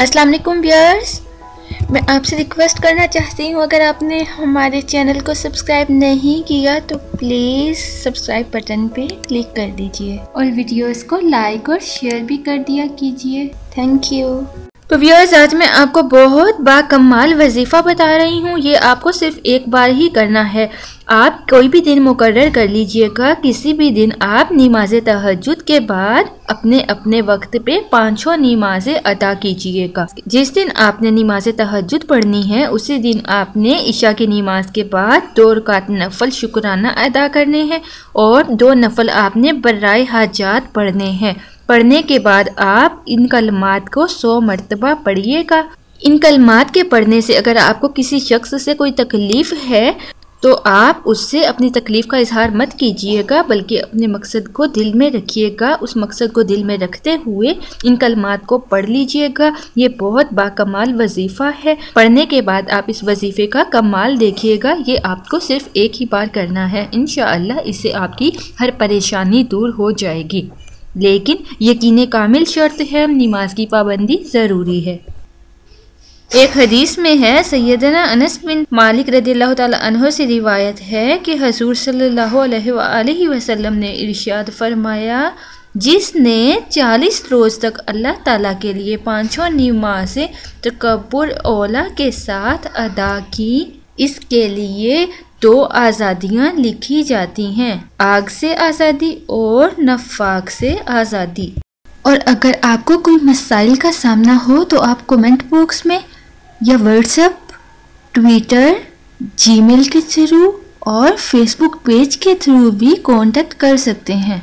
अस्सलाम वालेकुम व्यूअर्स मैं आपसे रिक्वेस्ट करना चाहती हूँ, अगर आपने हमारे चैनल को सब्सक्राइब नहीं किया तो प्लीज़ सब्सक्राइब बटन पे क्लिक कर दीजिए और वीडियोस को लाइक और शेयर भी कर दिया कीजिए। थैंक यू तो व्यूअर्स आज मैं आपको बहुत बाकमाल वजीफ़ा बता रही हूँ। ये आपको सिर्फ़ एक बार ही करना है। आप कोई भी दिन मुकर कर लीजिएगा। किसी भी दिन आप नमाज़ तहजद के बाद अपने अपने वक्त पे पाँचों नमाजें अदा कीजिएगा। जिस दिन आपने नमाज़ तहजद पढ़नी है, उसी दिन आपने ईशा की नमाज़ के बाद दो रकात नफल शुक्राना अदा करने हैं और दो नफल आपने बर्राए हाजात पढ़ने हैं। पढ़ने के बाद आप इन कलमात को सौ मरतबा पढ़िएगा। इन कलमात के पढ़ने से अगर आपको किसी शख्स से कोई तकलीफ़ है तो आप उससे अपनी तकलीफ़ का इजहार मत कीजिएगा, बल्कि अपने मकसद को दिल में रखिएगा। उस मकसद को दिल में रखते हुए इन कलमात को पढ़ लीजिएगा। ये बहुत बाकमाल वजीफ़ा है। पढ़ने के बाद आप इस वजीफ़े का कमाल देखिएगा। ये आपको सिर्फ़ एक ही बार करना है। इन इससे आपकी हर परेशानी दूर हो जाएगी। लेकिन यकीन कामिल शर्त है, नमाज़ की पाबंदी ज़रूरी है। एक हदीस में है सैदना अनस बिन मालिक रदी अल्लाह से रिवायत है कि हजूर सल्लल्लाहु अलैहि वसल्लम ने इरशाद फरमाया, जिसने चालीस रोज़ तक अल्लाह ताला के लिए पाँचों नमाजें तकबर ओला के साथ अदा की, इसके लिए दो आज़ादियाँ लिखी जाती हैं, आग से आज़ादी और नफाक से आज़ादी। और अगर आपको कोई मसाइल का सामना हो तो आप कमेंट बॉक्स में या व्हाट्सएप, ट्विटर, जीमेल के थ्रू और फेसबुक पेज के थ्रू भी कांटेक्ट कर सकते हैं।